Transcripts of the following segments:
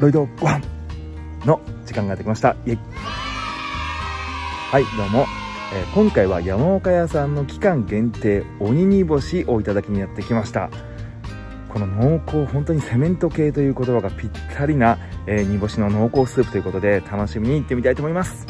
ロイドご飯の時間がやってきました。イェイ。はいどうも、えー、今回は山岡屋さんの期間限定鬼煮干しをいただきにやってきました。この濃厚本当にセメント系という言葉がぴったりな、えー、煮干しの濃厚スープということで楽しみに行ってみたいと思います。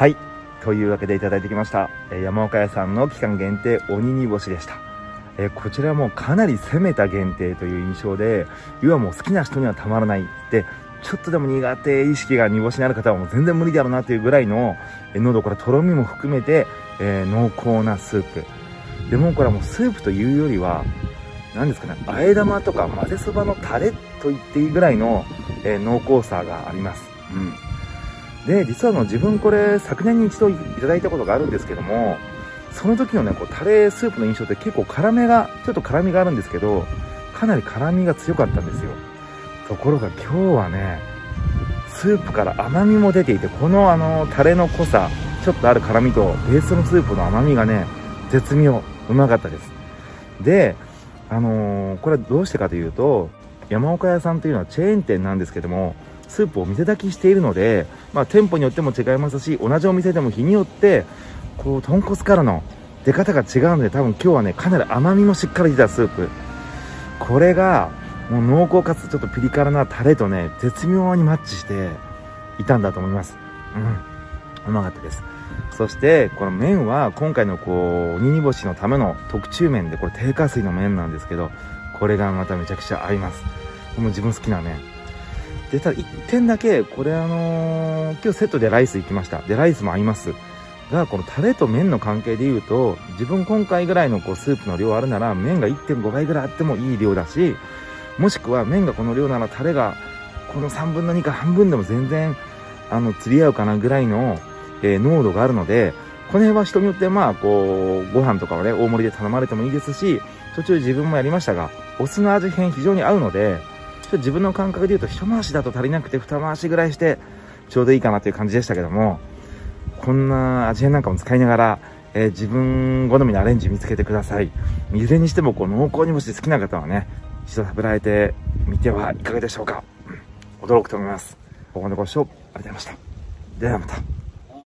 はいというわけでいただいてきました、え山岡屋さんの期間限定鬼煮干しでした。えこちらもかなり攻めた限定という印象で、要はもう好きな人にはたまらない。で、ちょっとでも苦手意識が煮干しにある方はもう全然無理だろうなというぐらいの、え喉からとろみも含めて、えー、濃厚なスープ。でもこれはもうスープというよりは、何ですかね、あえ玉とか混ぜそばのタレと言っていいぐらいの、えー、濃厚さがあります。うん。で、実はあの自分これ昨年に一度いただいたことがあるんですけども、その時のね、こうタレスープの印象って結構辛めが、ちょっと辛みがあるんですけど、かなり辛みが強かったんですよ。ところが今日はね、スープから甘みも出ていて、このあの、タレの濃さ、ちょっとある辛みと、ベースのスープの甘みがね、絶妙、うまかったです。で、あのー、これはどうしてかというと、山岡屋さんというのはチェーン店なんですけども、スープを店炊きしているので、まあ、店舗によっても違いますし、同じお店でも日によって、こう、豚骨からの出方が違うので、多分今日はね、かなり甘みもしっかり出たスープ。これが、もう濃厚かつちょっとピリ辛なタレとね、絶妙にマッチしていたんだと思います。うん。うまかったです。そして、この麺は今回のこう、鬼煮干しのための特注麺で、これ低下水の麺なんですけど、これがまためちゃくちゃ合います。もう自分好きな麺。で、ただ1点だけ、これあのー、今日セットでライス行きました。で、ライスも合います。が、このタレと麺の関係で言うと、自分今回ぐらいのこうスープの量あるなら、麺が1.5倍ぐらいあってもいい量だし、もしくは麺がこの量ならタレがこの3分の2か半分でも全然、あの、釣り合うかなぐらいの、えー、濃度があるので、この辺は人によってまあ、こう、ご飯とかはね、大盛りで頼まれてもいいですし、途中自分もやりましたが、お酢の味変非常に合うので、と自分の感覚で言うと一回しだと足りなくて二回しぐらいしてちょうどいいかなという感じでしたけども、こんな味変なんかも使いながら、えー、自分好みのアレンジ見つけてください。いずれにしてもこう濃厚煮干し好きな方はね、一度食べられてみてはいかがでしょうか。驚くと思います。ここまでご視聴ありがとうございました。ではまた。